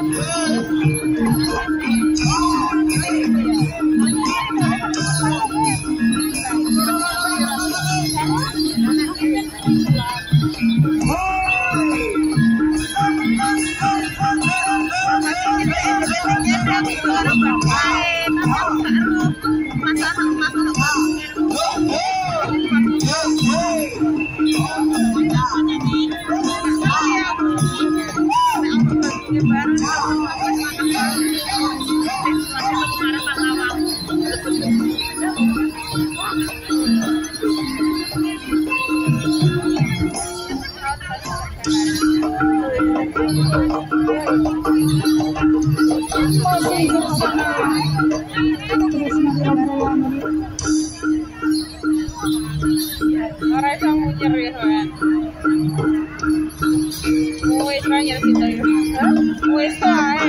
Yeah. Ora iso munyer Soen. Wis ra nyer kita ya. Wis ae.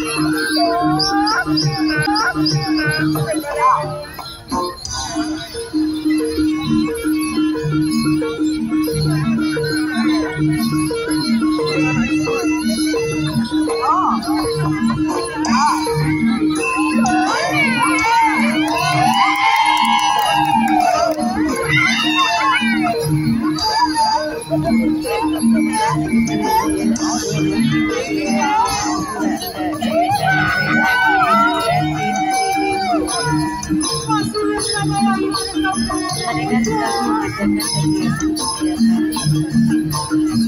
Thank you.